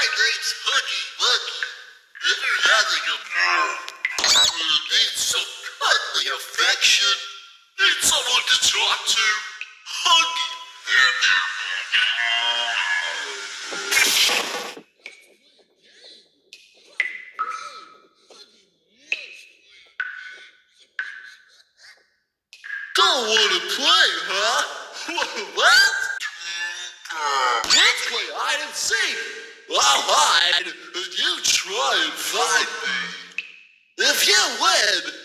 My name's Huggy Wuggy. If you're having a you need some cuddly affection, need someone to talk to, Huggy. Don't wanna play, huh? what? Let's play hide and seek. I'll hide, and you try and find me. If you win,